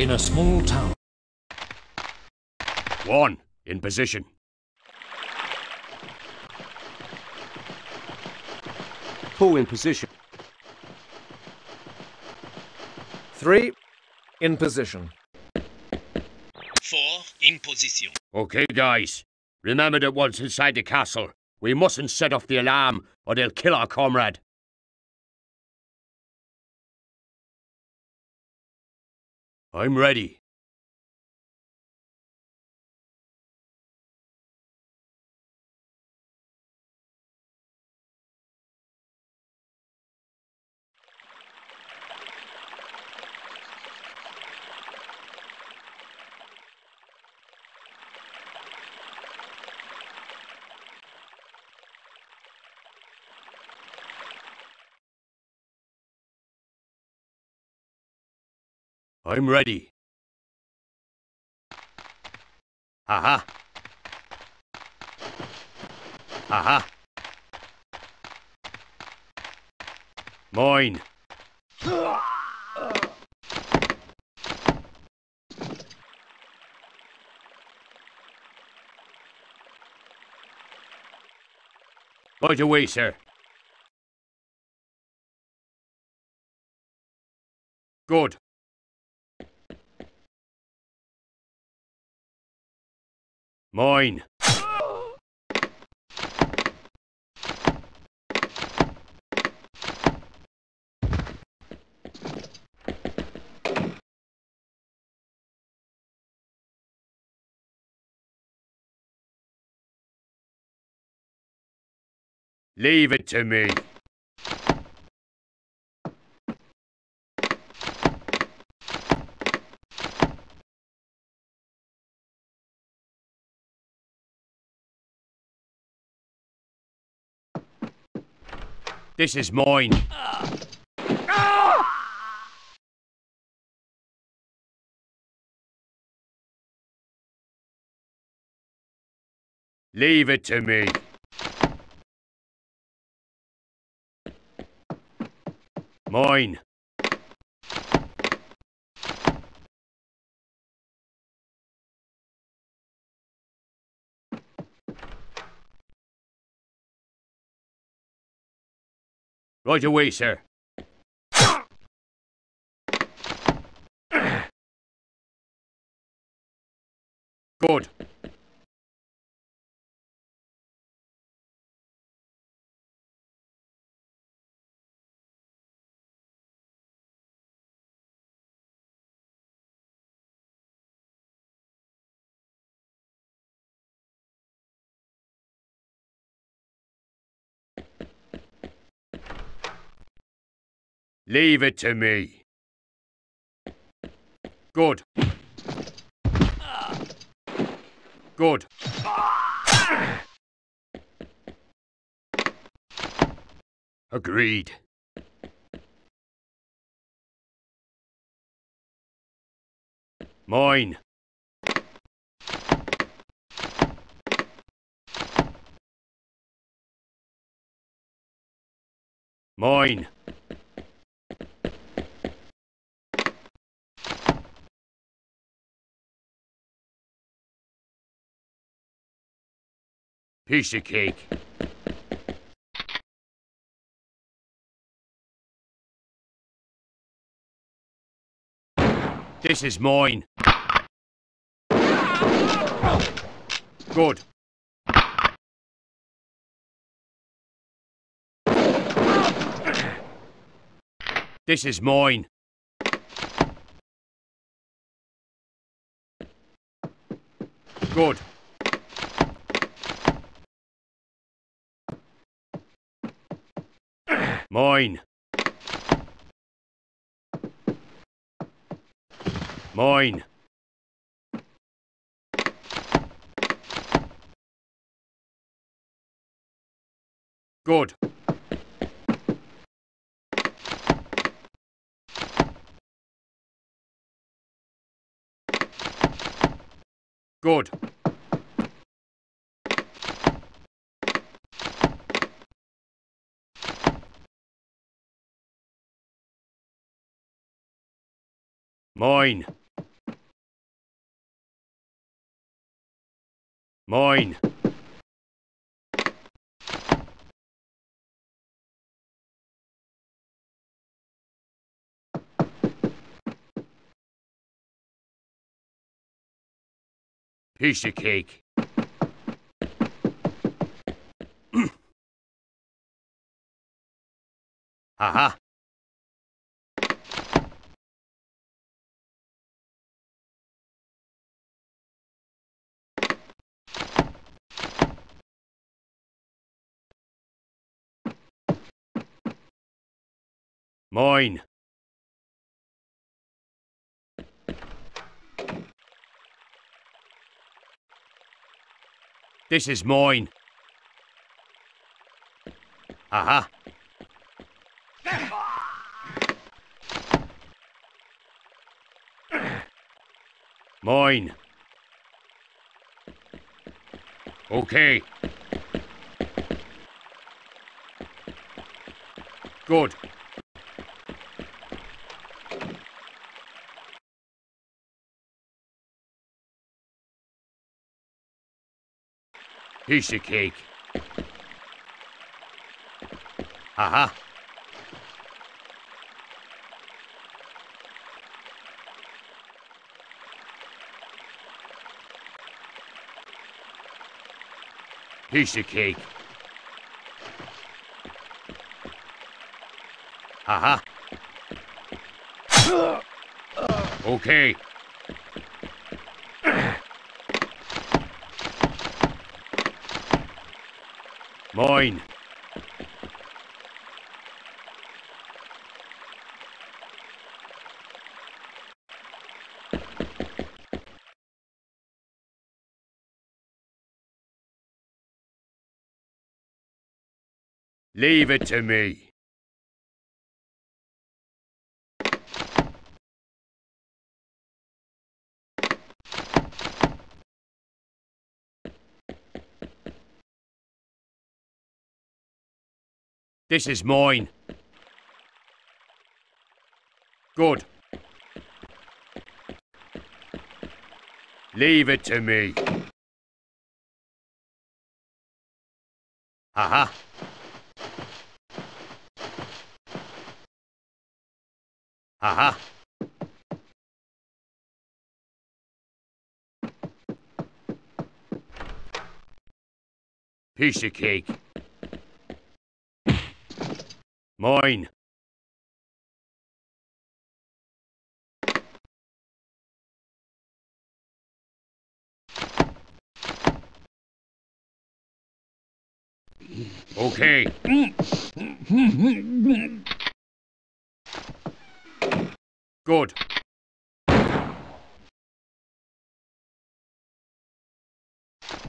In a small town. One, in position. Two in position. Three, in position. Four in position. Okay, guys. Remember that once inside the castle, we mustn't set off the alarm or they'll kill our comrade. I'm ready. I'm ready. Aha. Aha. Mine. Right away, sir. Good. Mine. Leave it to me. This is mine. Leave it to me. Mine. Right away, sir. Good. Leave it to me. Good. Good. Agreed. Mine. Mine. Piece of cake. This is mine. Good. This is mine. Good. Mine. Moin. Good. Good. Mine. Mine. Piece of cake. Aha. Mine. This is mine. Aha. Mine. Okay. Good. Piece of cake. Aha. Piece of cake. Uh-huh. Aha. Okay. Mine. Leave it to me. This is mine. Good. Leave it to me. Aha. Aha. Piece of cake. Mine. Okay. Good.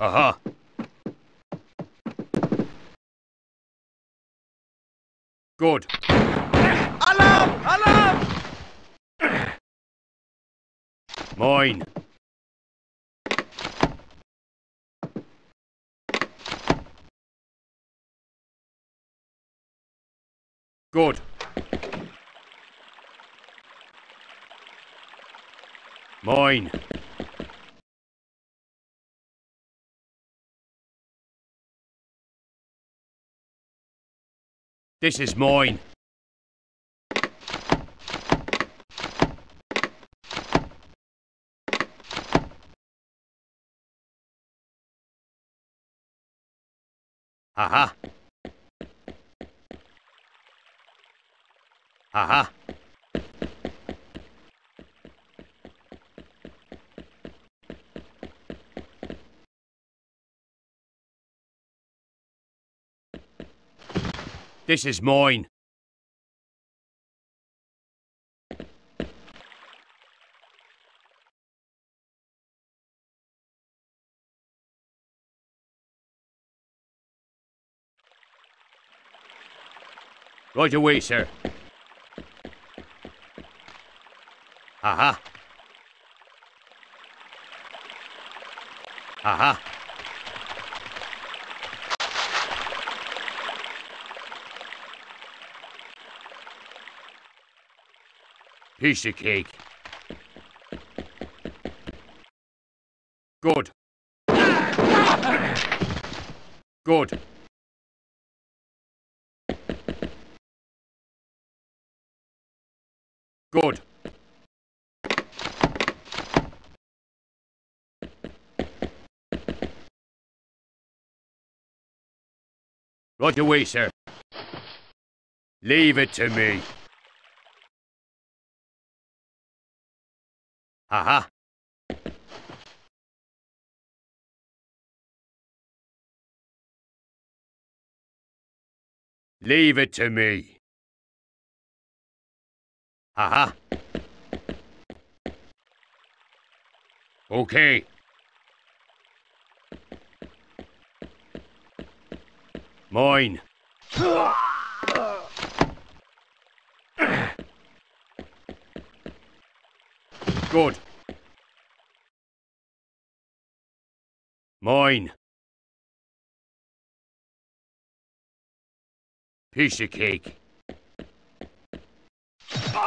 Aha. Good. Alarm! Alarm! Mine. Good. Mine. This is mine. Aha. Aha. This is mine. Right away, sir. Aha. Aha. Piece of cake. Good. Good. Good. Right away, sir. Leave it to me. Aha. Leave it to me. Aha. Okay. Mine. Good. Mine. Piece of cake.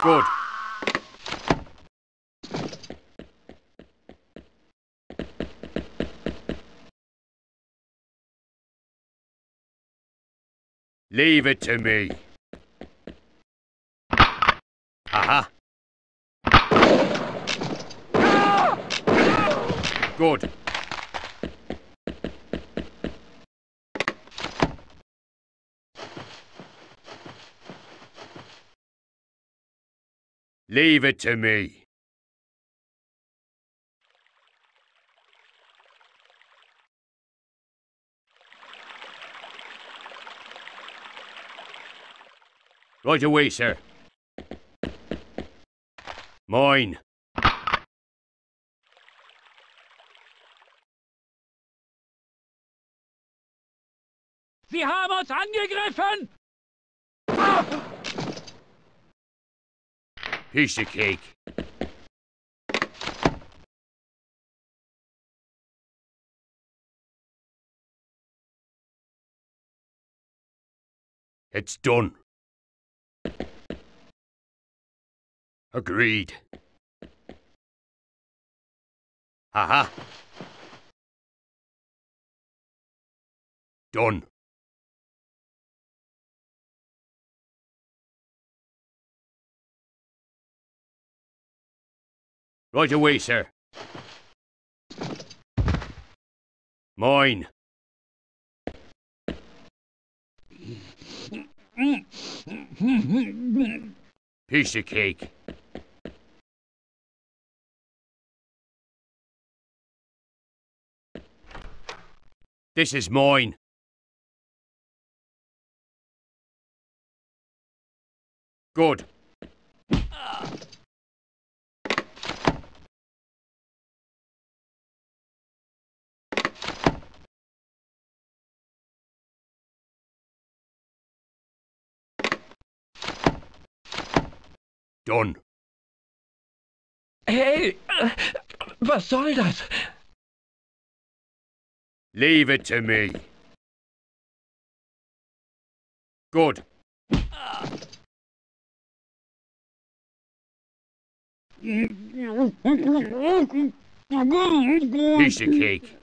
Good. Leave it to me. Aha. Good. Leave it to me. Right away, sir. Mine. Sie haben uns angegriffen! Piece of cake. It's done. Agreed. Haha. Done. Right away, sir. Mine. Piece of cake. This is mine. Good. Done. Hey, äh, was soll das? Leave it to me. Good. Piece of cake.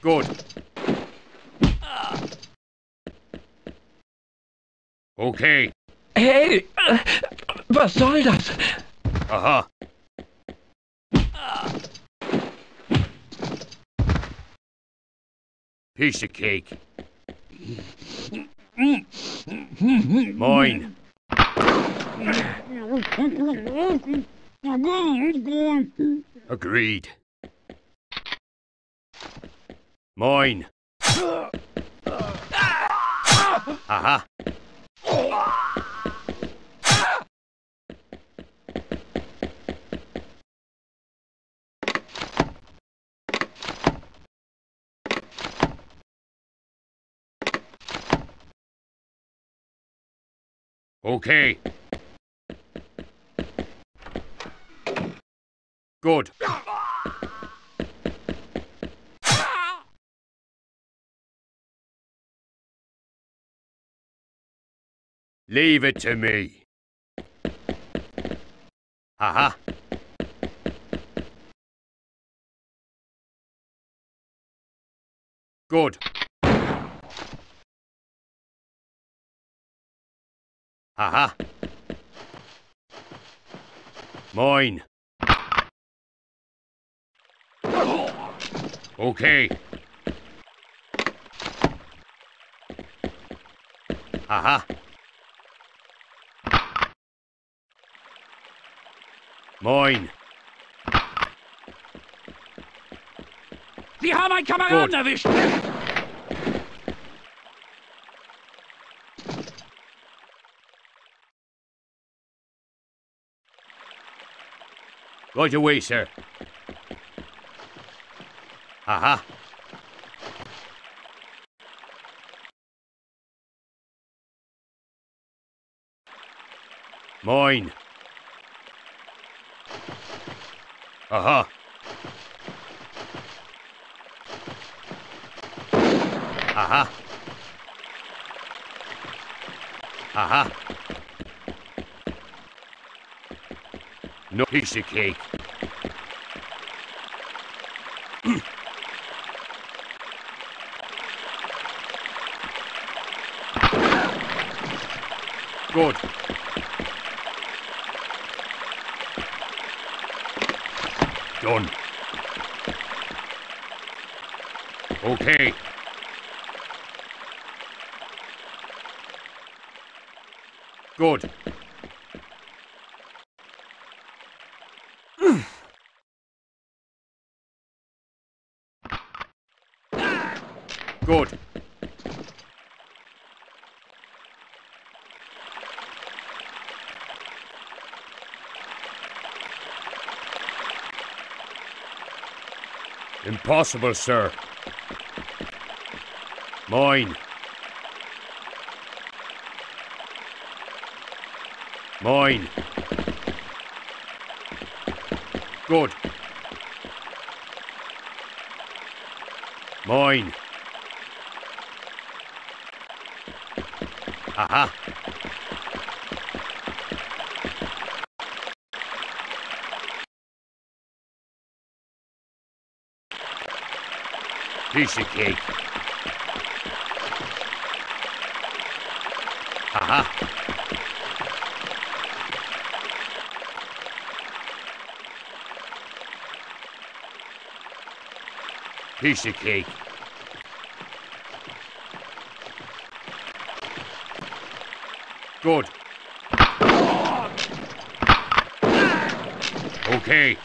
Good. Okay. Hey, was soll das? Aha. Piece of cake. Mine. Agreed. Mine. Aha. Okay. Good. Leave it to me. Aha. Good. Aha. Mine. Okay. Aha. Mine. Sie haben einen Kameraden Gut. erwischt! Right away, sir. Aha. Mine. Aha. Aha. Aha. No piece of cake. Good. Done. Okay. Good. Impossible, sir. Mine. Mine. Good. Mine. Aha. Piece of cake. Aha. Piece of cake. Good. Okay.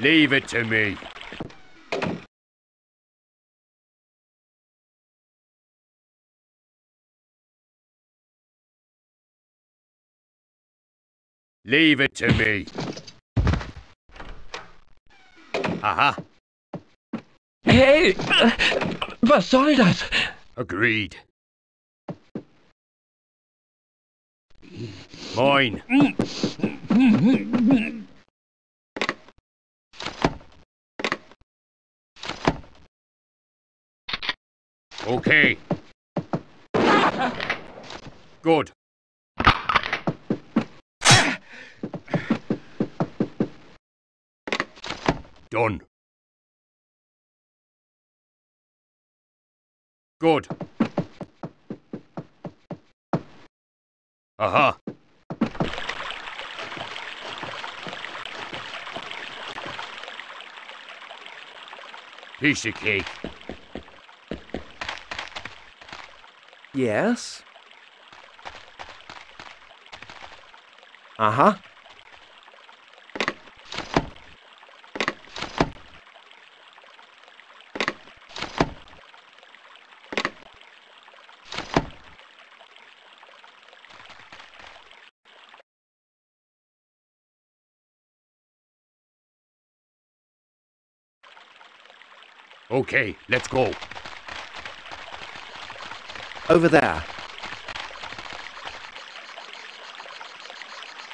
Leave it to me. Leave it to me. Aha, Hey! Was soll das? agreed. Mine. Okay. Good. Done. Good. Aha. Piece of cake. Yes? Uh-huh. Okay, let's go. Over there.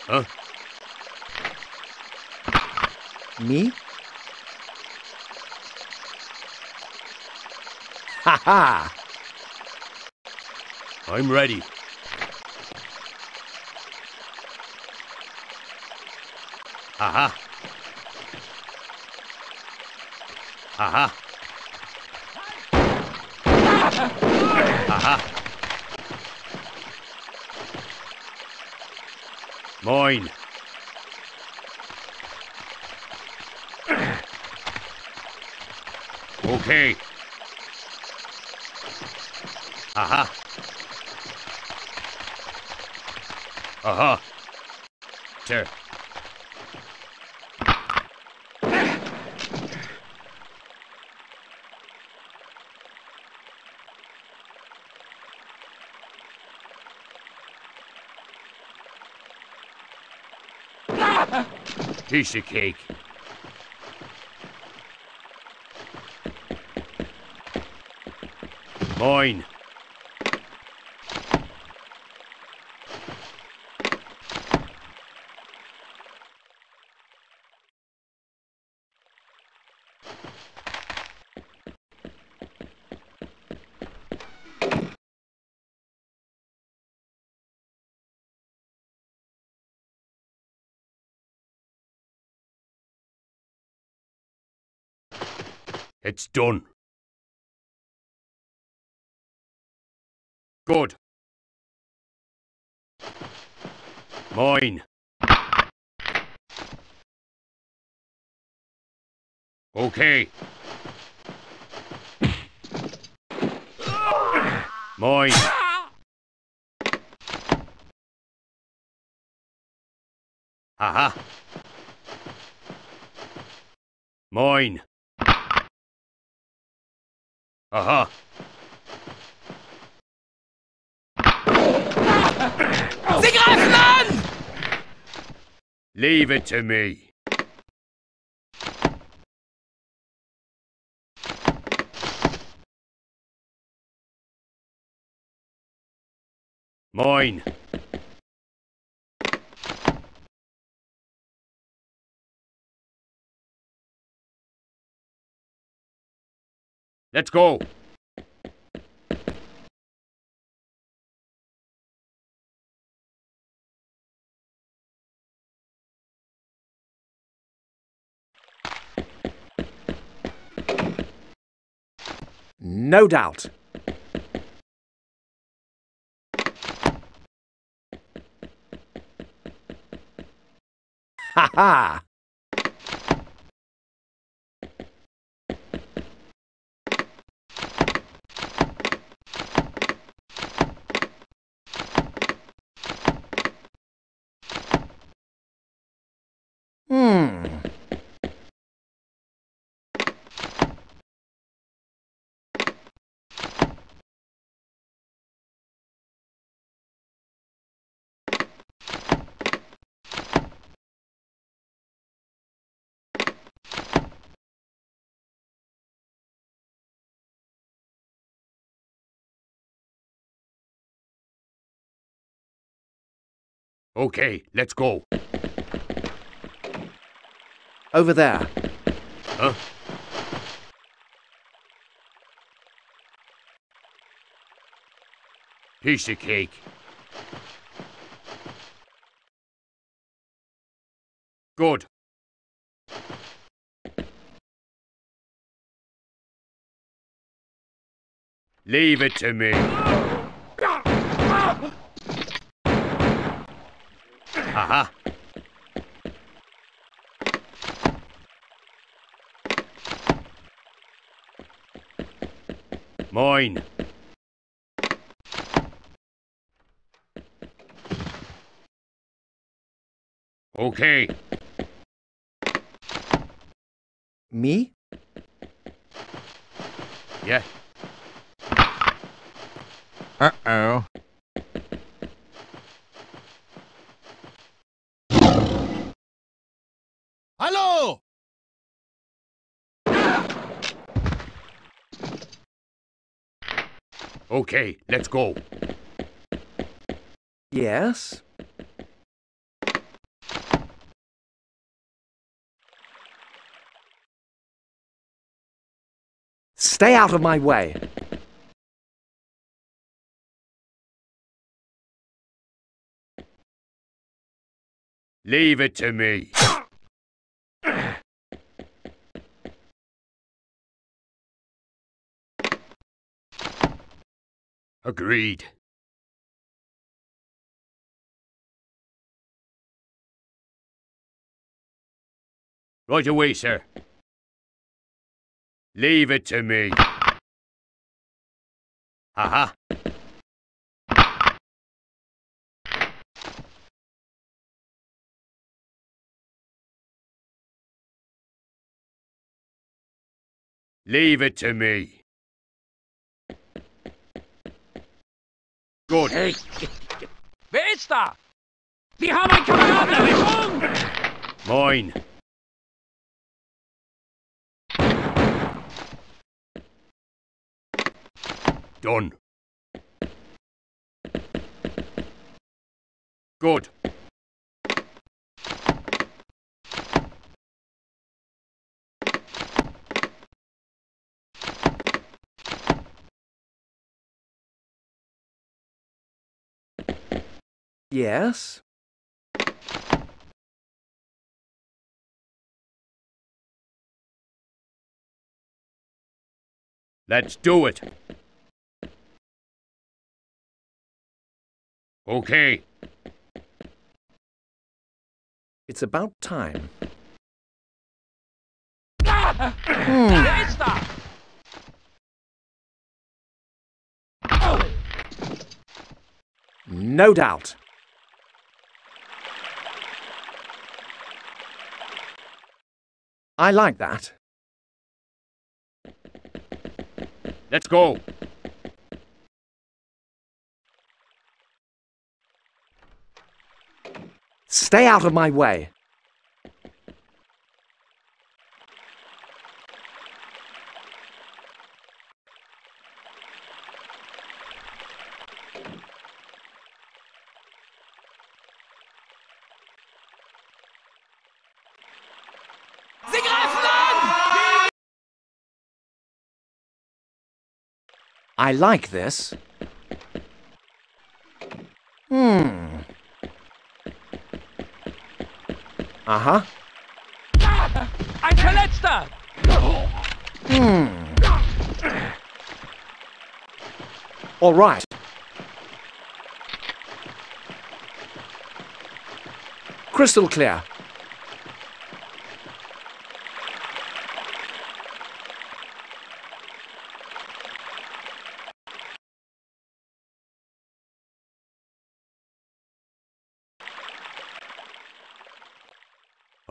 Huh? Me? Ha ha! I'm ready. Aha. Aha. Aha. Mine. Okay. Aha. Aha. Sir. Piece of cake. Mine. It's done. Good. Mine. Okay. Mine. Aha. Mine. Aha. Sie greifen an! Leave it to me. Mine. Let's go. No doubt. Ha ha! Hmm. Okay, let's go. Over there. Huh? Piece of cake. Good. Leave it to me. Aha. Mine. Okay. Me? Yeah. Uh-oh. Okay, let's go. Yes? Stay out of my way. Leave it to me. Agreed. Right away, sir. Leave it to me. Aha. Leave it to me. Good. Wer ist da? Wir haben einen Kameraden erwischt! Mine. Done. Good. Yes? Let's do it. Okay. It's about time. Wer? No doubt. I like that. Let's go. Stay out of my way. I like this. Hmm. Uh-huh. Ein Verletzter! All right. Crystal clear.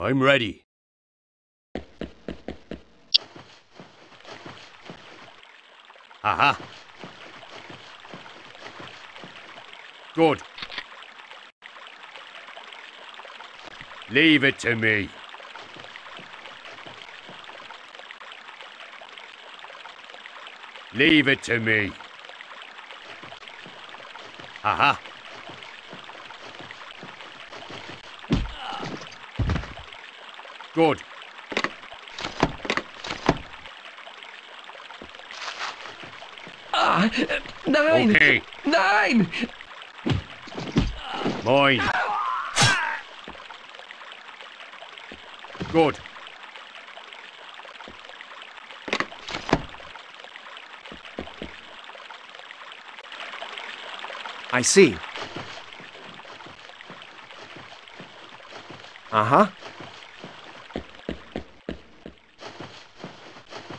I'm ready. Aha. Good. Leave it to me. Leave it to me. Aha. Good. Ah, nein! Okay. Nein! Mine. Good. I see. Uh-huh.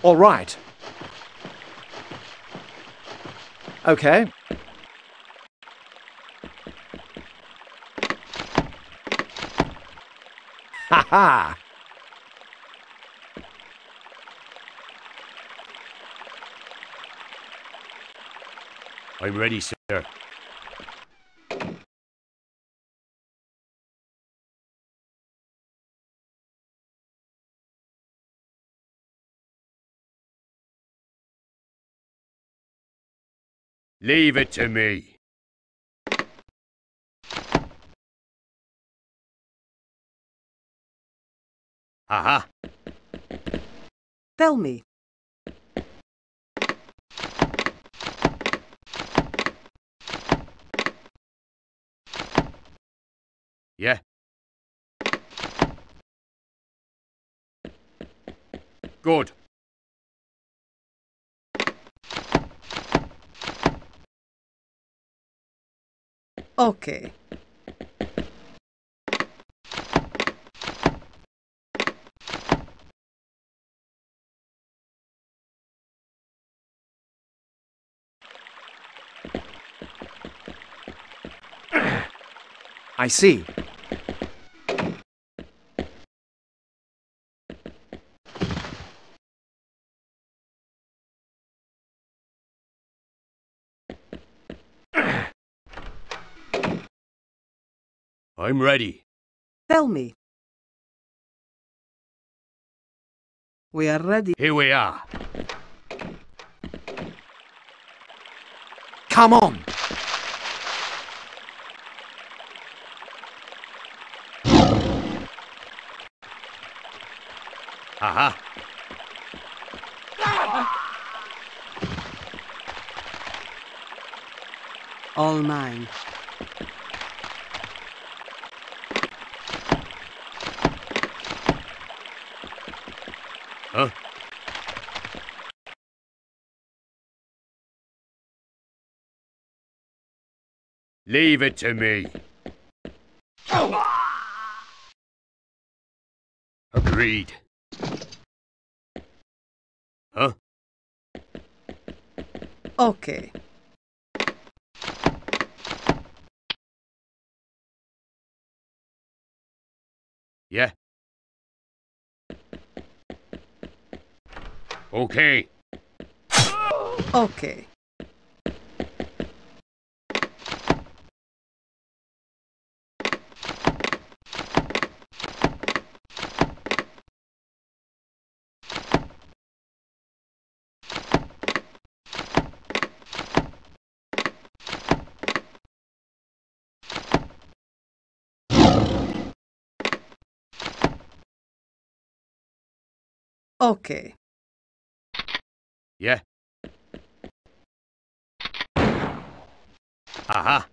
All right. Okay. Ha ha! I'm ready, sir. Leave it to me. Aha. Uh -huh. Tell me. Yeah. Good. Okay. I see. I'm ready. Tell me. We are ready. Here we are. Come on. Aha. All mine. Huh? Leave it to me. Agreed. Huh? Okay. Yeah? Okay. Okay. Okay. Yeah? Aha.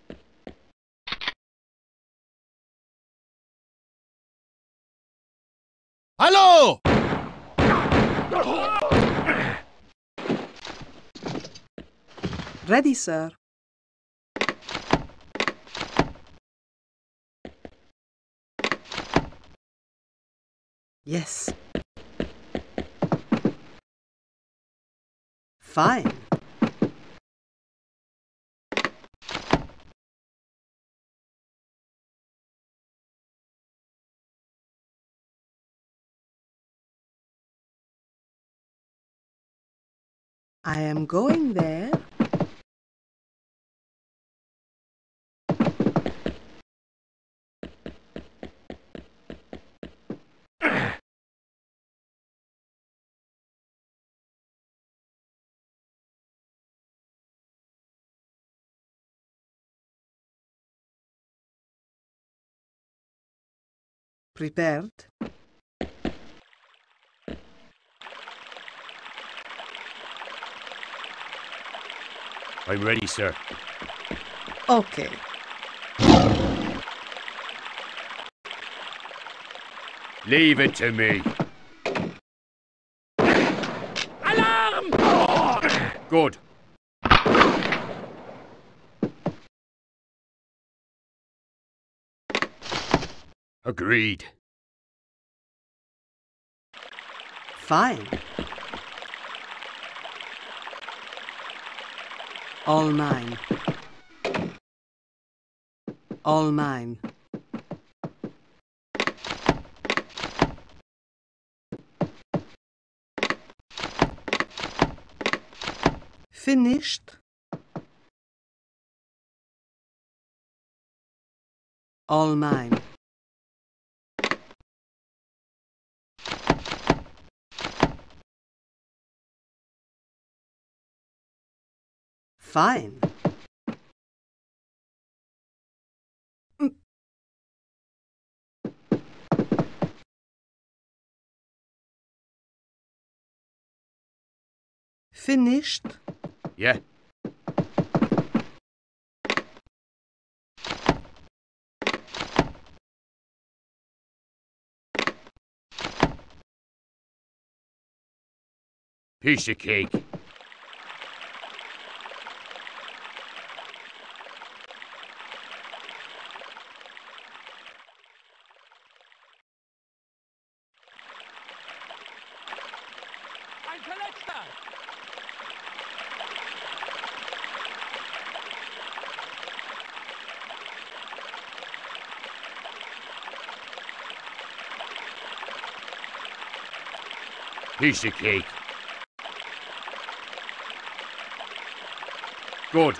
Hallo! Ready, sir. Yes. Fine. I am going there. Prepared. I'm ready, sir. Okay. Leave it to me. Alarm! Good. Agreed. Fine. All mine. All mine. Finished. All mine. Fine. Finished. Yeah? Piece of cake. Verletzter! Piece of cake. Good.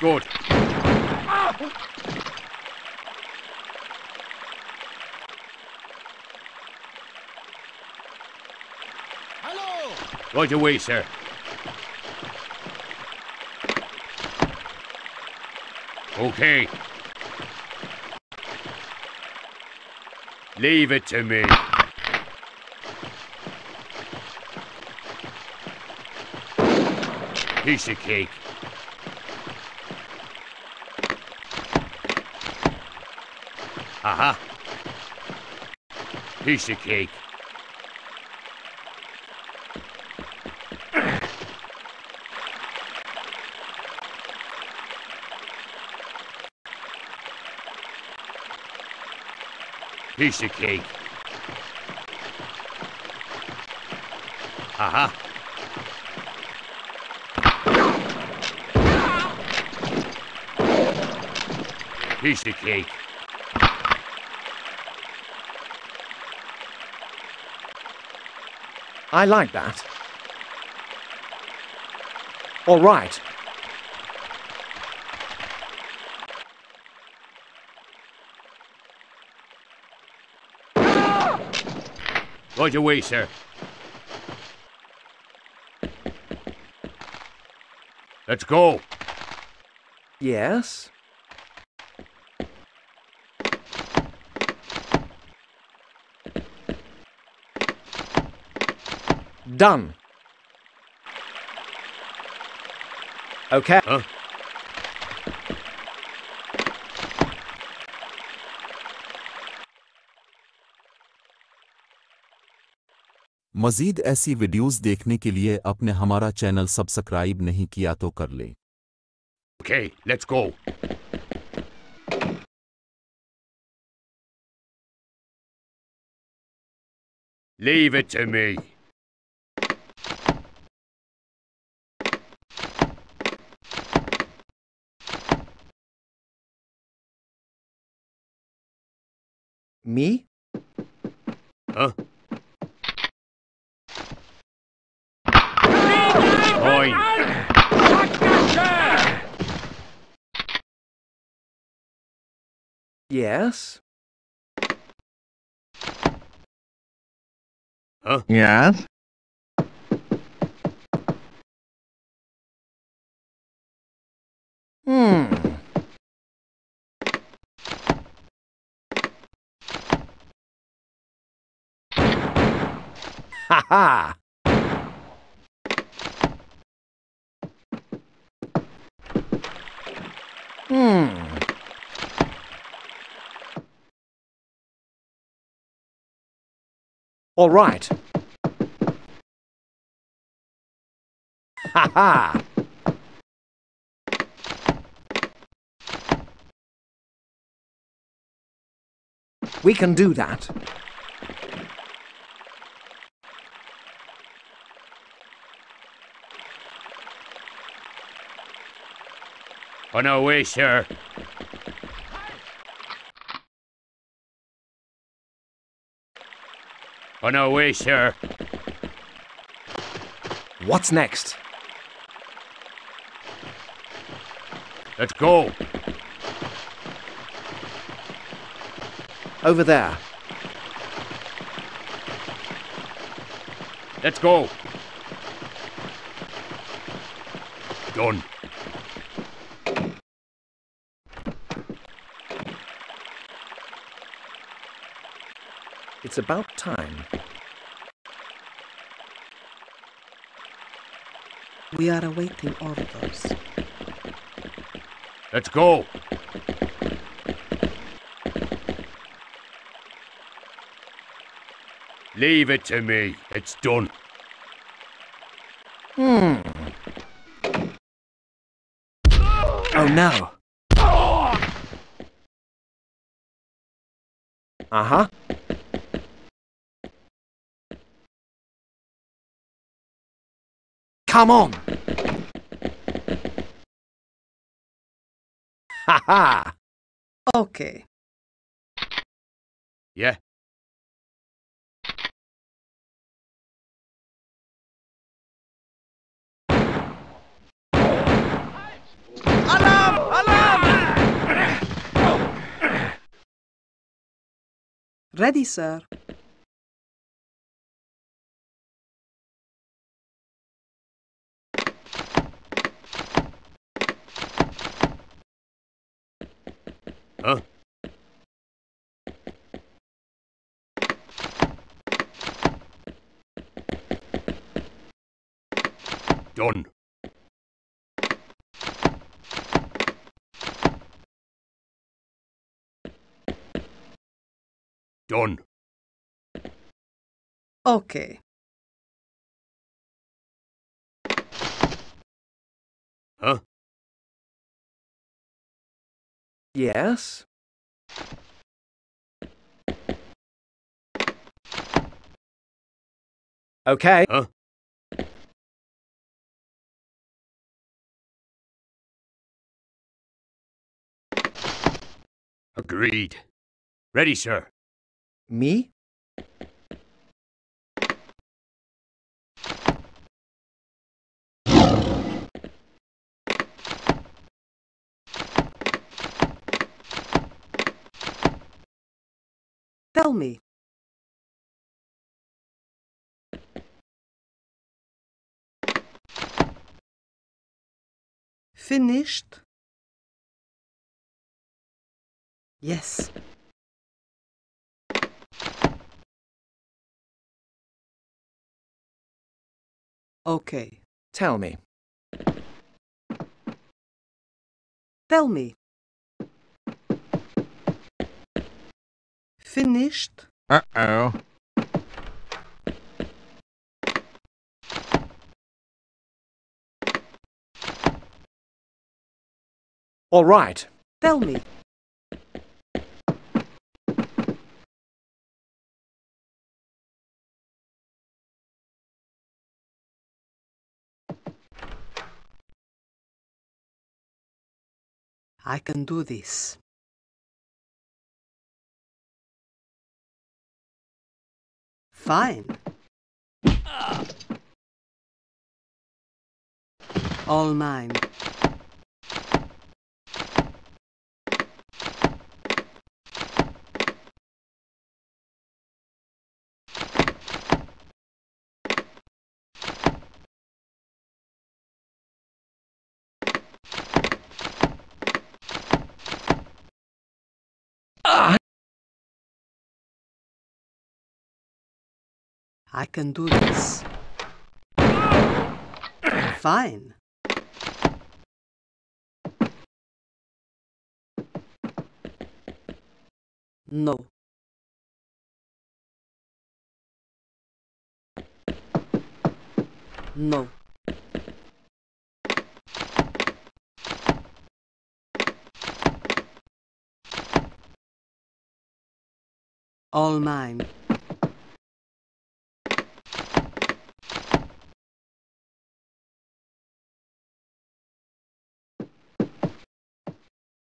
Good. Hallo! Right away, sir. Okay. Leave it to me. Piece of cake. Aha. Piece of cake. Piece of cake. Aha. Piece of cake. I like that. All right. Right away, sir. Let's go. Yes. Done. Okay. Huh? मजीद ऐसी videos देखने के लिए अपने हमारा channel subscribe नहीं किया तो कर ले Okay, let's go. Leave it to me. Me? Huh? Fine. Sackgasse! Yes. Yes. Hmm. Ha ha! Hmm. All right. Ha ha! We can do that. On our way, sir. On our way, sir. What's next? Let's go. Over there. Let's go. Done. It's about time. We are awaiting orders. Let's go. Leave it to me. It's done. Hmm. Oh no. Uh-huh. Come on! Ha ha! Okay. Yeah? Alarm! Alarm! Ready, sir. Huh? Done. Done. Okay. Huh? Yes? Okay. Huh? Agreed. Ready, sir. Me? Tell me. Finished? Yes. Okay. Tell me. Tell me. Finished? Uh-oh. All right. Tell me. I can do this. Fine. All mine. I can do this. Fine. No. No. All mine.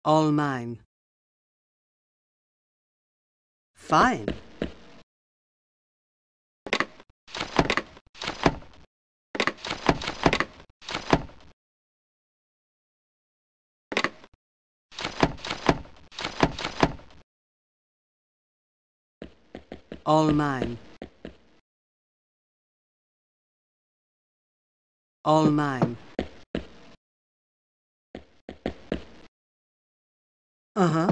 All mine. Fine. All mine. All mine. Uh-huh.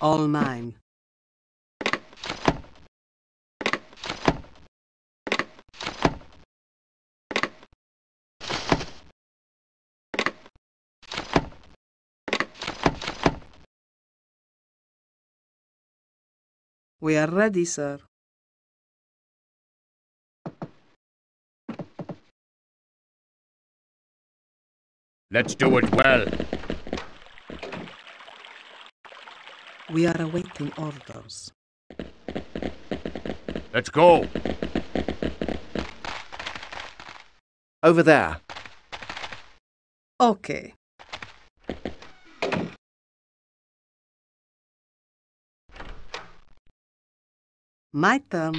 All mine. We are ready, sir. Let's do it well. We are awaiting orders. Let's go. Over there. Okay. My turn.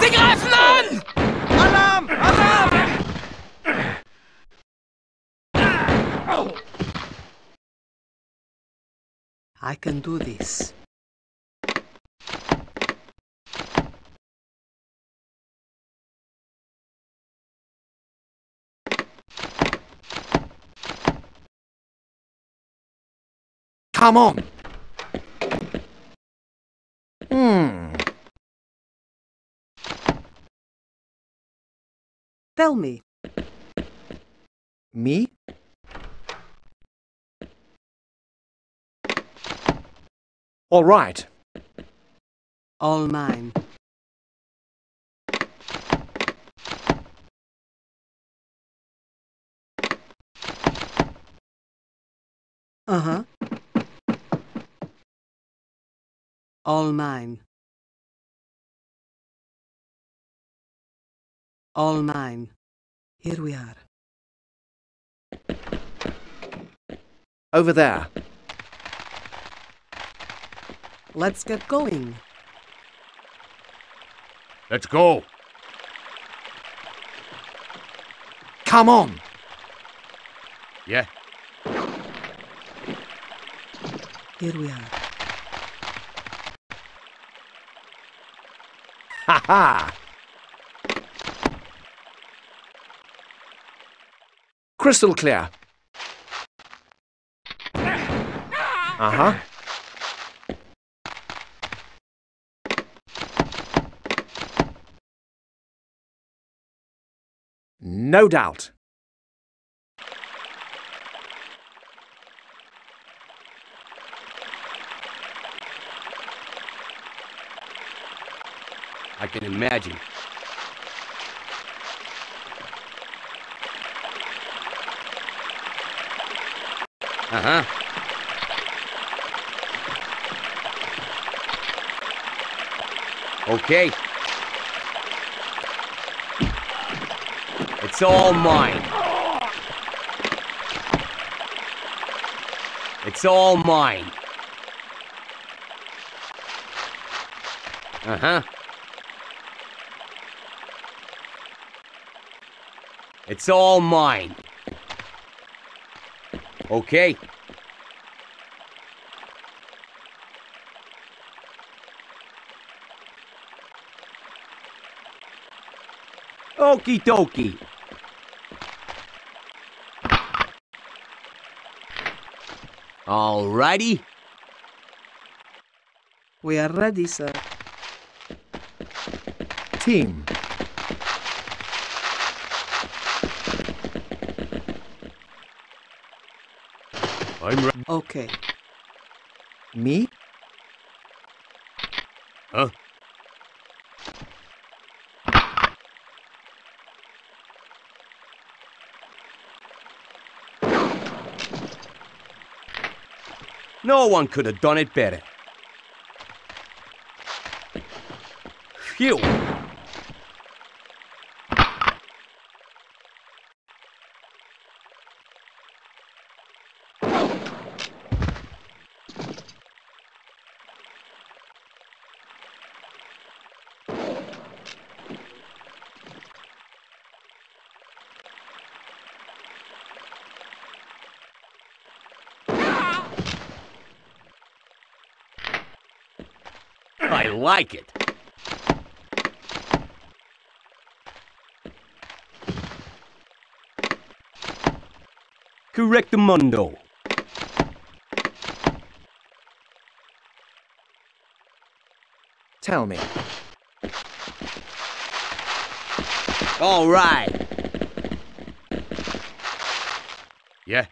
Sie greifen an! Alarm! Alarm! I can do this. Come on. Hmm. Tell me. Me? All right. All mine. Uh huh. All mine. All mine. Here we are. Over there. Let's get going. Let's go. Come on. Yeah. Here we are. Ha ha. Crystal clear. Uh huh. No doubt. I can imagine. Uh huh. Okay. It's all mine. It's all mine. Uh huh. It's all mine. Okay. Okie dokie. Alrighty. We are ready, sir. Team. I'm ready. Okay. Me? Huh? No one could have done it better. Phew. I like it. Correctamundo. Tell me. All right. Yeah.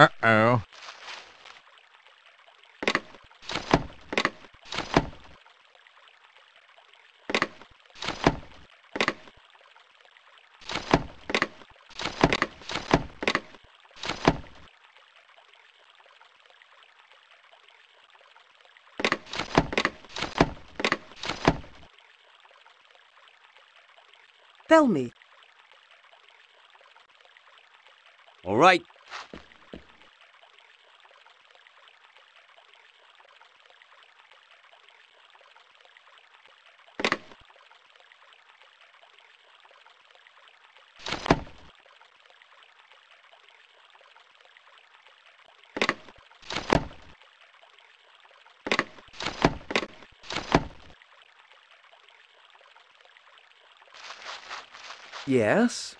Uh-oh. Tell me. All right. Yes.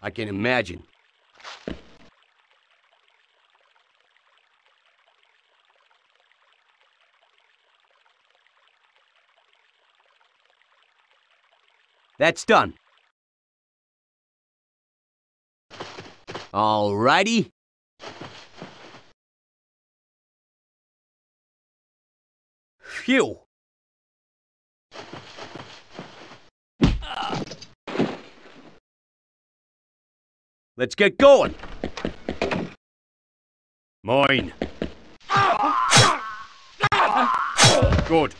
I can imagine. That's done. All righty. Phew. Let's get going. Mine. Good.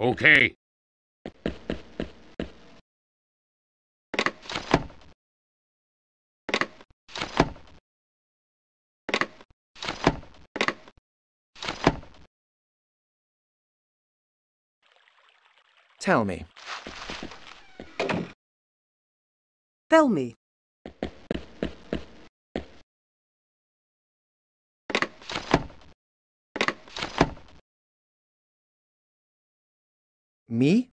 Okay. Tell me. Tell me. Me?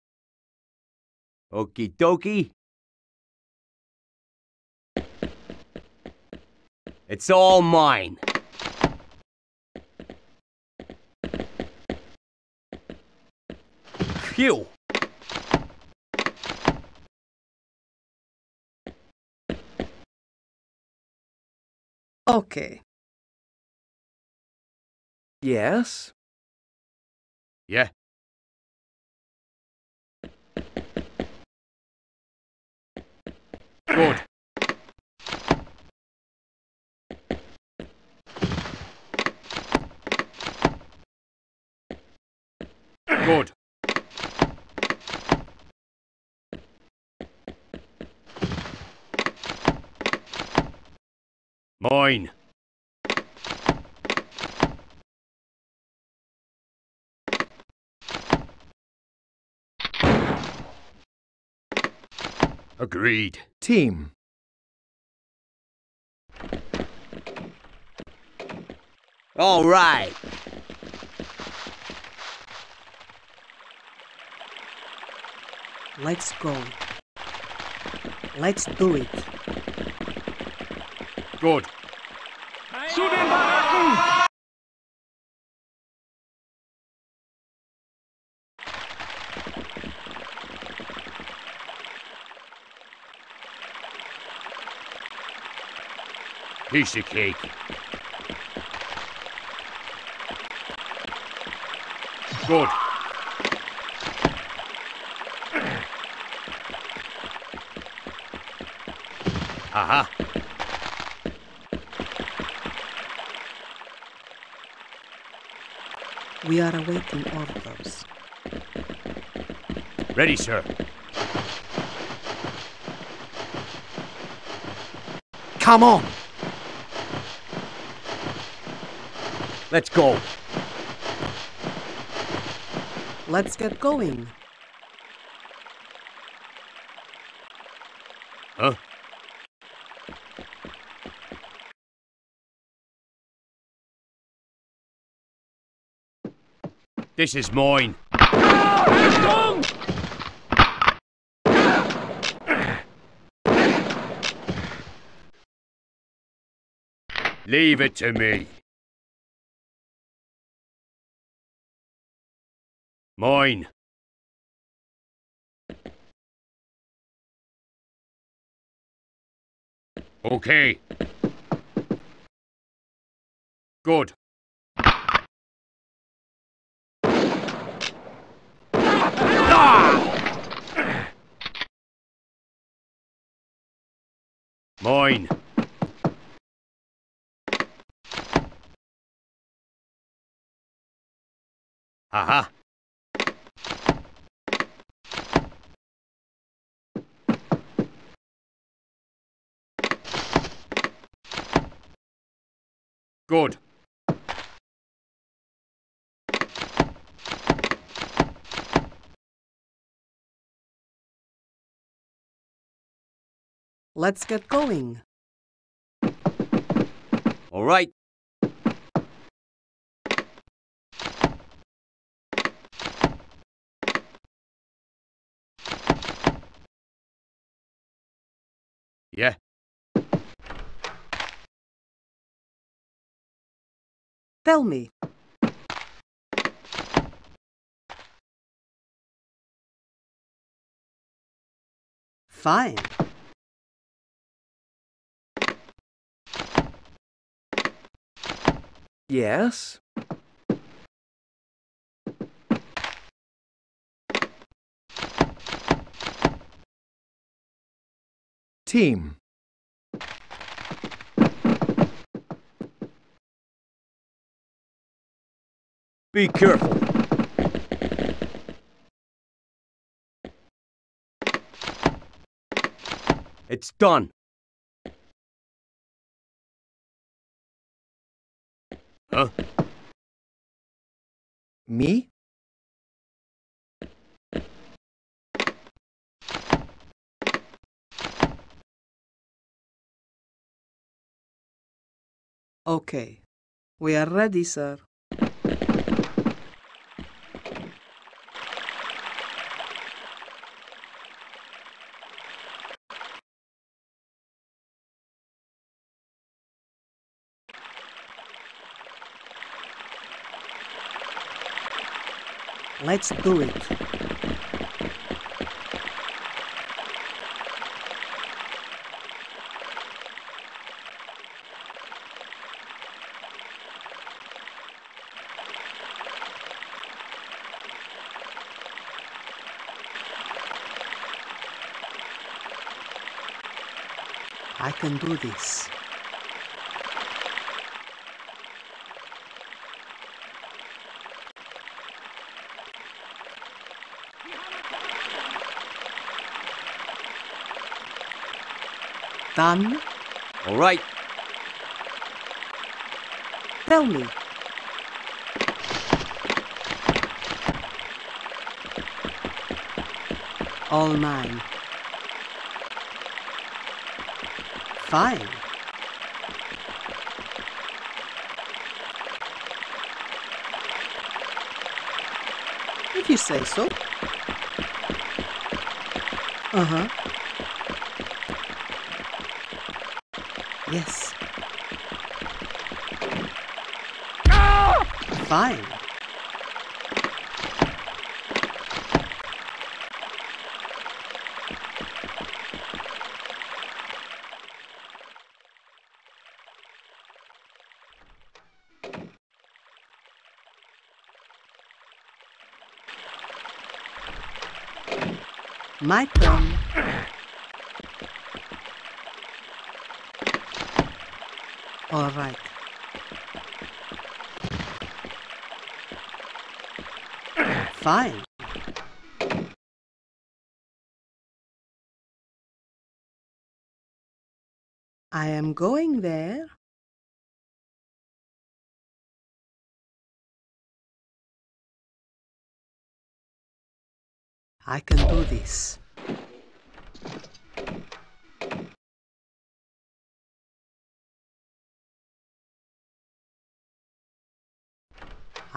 Okie dokie. It's all mine. Phew. Okay. Yes. Yeah. Good. Good. Mine. Agreed. Team. All right. Let's go. Let's do it. Good. Piece of cake. Good. Aha. Uh-huh. We are awaiting orders. Ready, sir. Come on. Let's go. Let's get going. Huh? This is mine. Leave it to me. Mine. Okay. Good. Mine. Aha. Good. Let's get going. All right. Yeah. Tell me. Fine. Yes. Team. Be careful. It's done. Huh? Me? Okay. We are ready, sir. Let's do it. I can do this. Done? All right. Tell me. All mine. Fine. If you say so. Uh Yes. Fine. My turn. All right. Fine. I am going there. I can do this.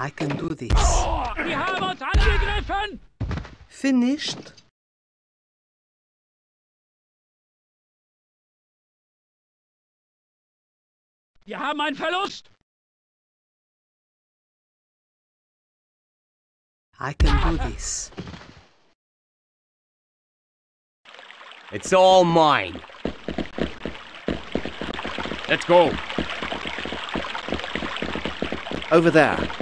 I can do this. Die haben uns angegriffen! Finished? Wir haben einen Verlust. I can do this. It's all mine. Let's go. Over there.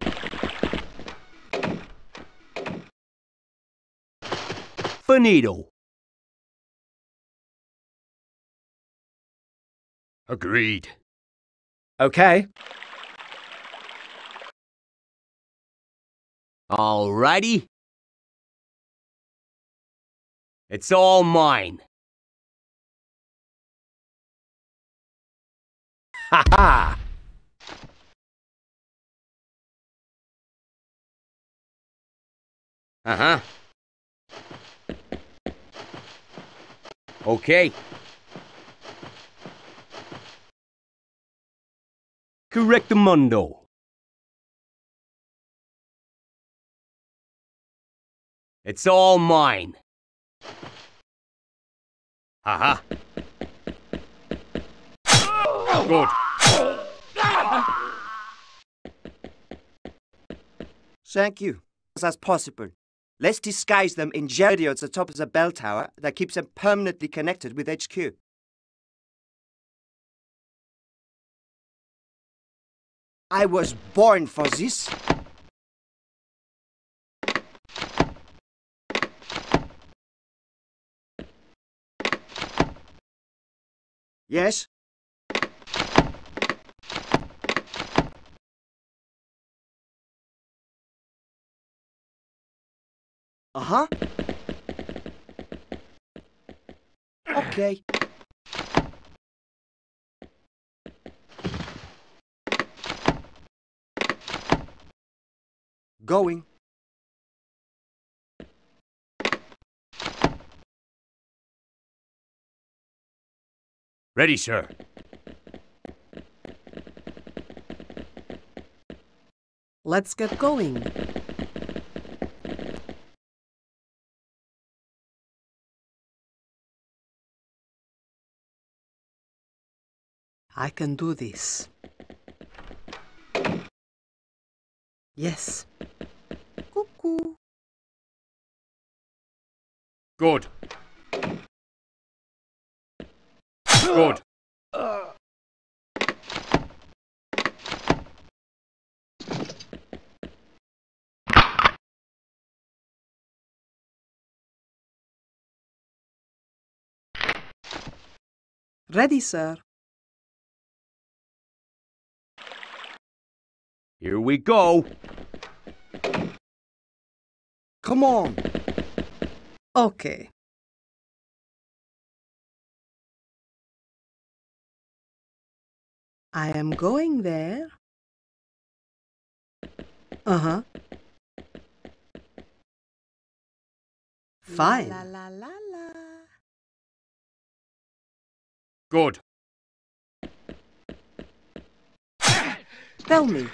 Finito. Agreed. Okay. Alrighty. It's all mine. Ha ha! Uh Okay. Correctamundo. It's all mine. Haha. Good. Thank you. That's possible. Let's disguise them in radio at the top of the bell tower that keeps them permanently connected with HQ. I was born for this. Yes? Uh huh. Okay. Going. Ready, sir. Let's get going. I can do this. Yes. Cuckoo. Good. Good. Ready, sir. Here we go. Come on. Okay. I am going there. Uh huh. Fine. La la la la. Good. Tell me.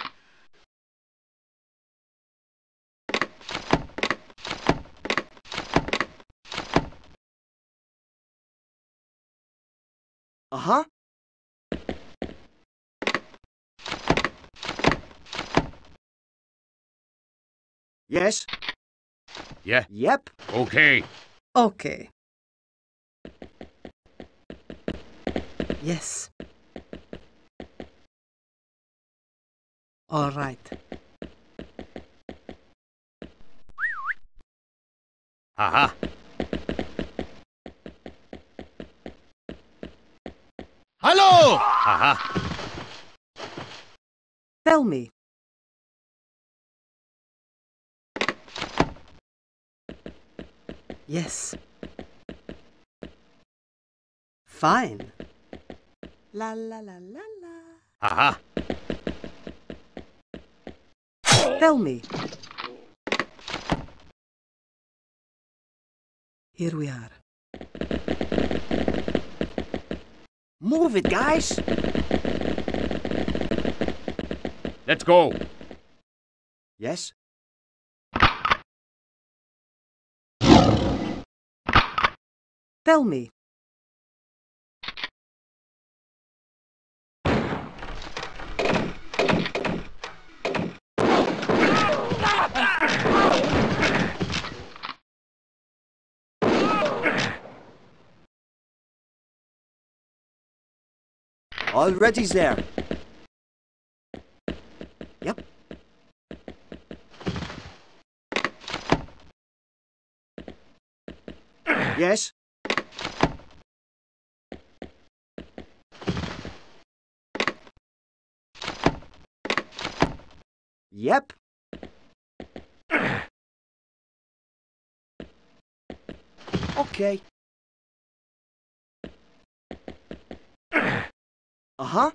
Uh huh. Yes. Yeah. Yep. Okay. Okay. Yes. All right. Haha. Hello! Haha. Tell me. Yes. Fine. La la la la la. Haha. Tell me. Here we are. Move it, guys. Let's go. Yes. Tell me. Already there. Yep. Yes. Yep. Okay. Uh-huh.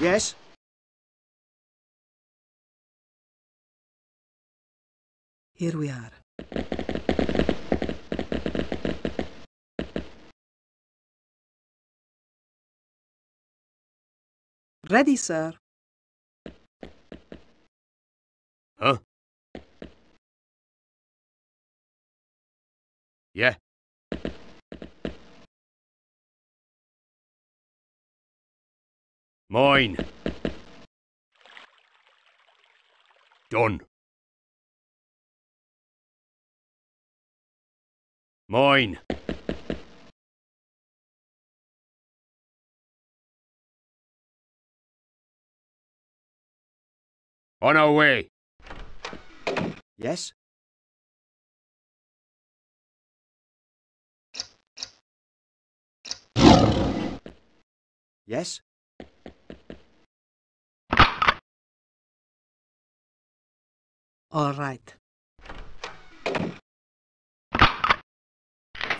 Yes. Here we are. Ready, sir. Huh? Yeah. Mine. Done. Mine. On our way. Yes. Yes. All right.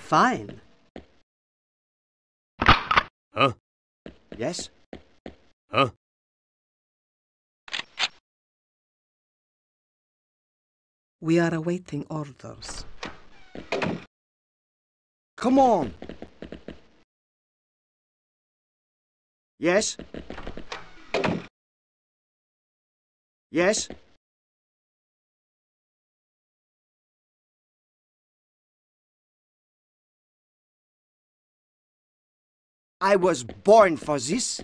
Fine. Huh? Yes. Huh? We are awaiting orders. Come on. Yes. Yes. I was born for this.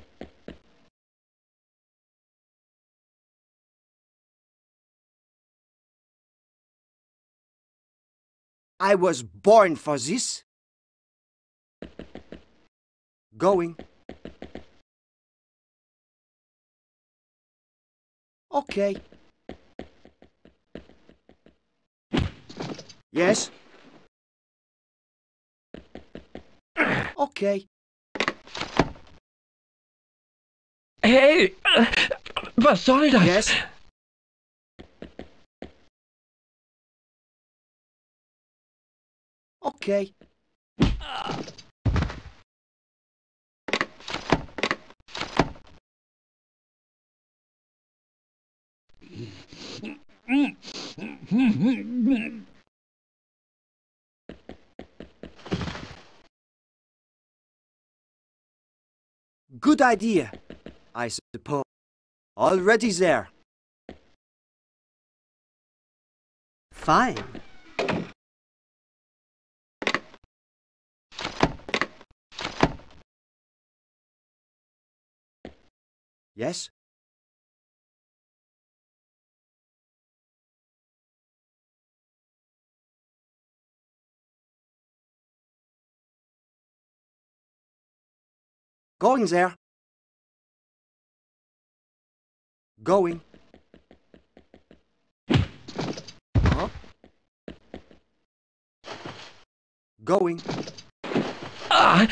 I was born for this. Going. Okay. Yes. Okay. Hey, was soll das? Yes. Okay. Good idea, I suppose. Already there. Fine. Yes? Going there. Going. Huh? Going. Ah,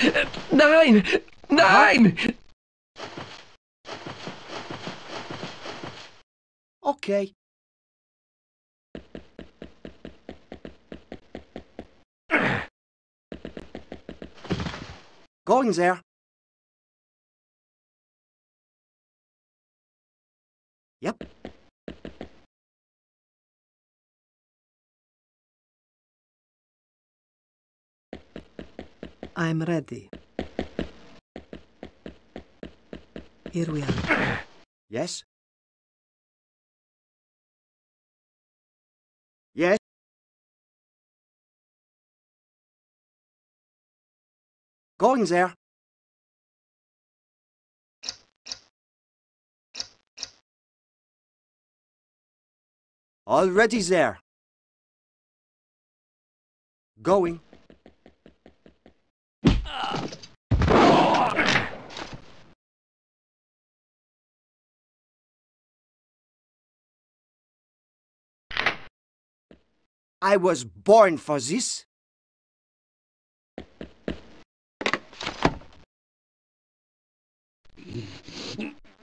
nein, nein! Okay. Going there. Yep. I'm ready. Here we are. Yes. Yes. Going there. Already there. Going. I was born for this.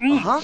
Uh-huh.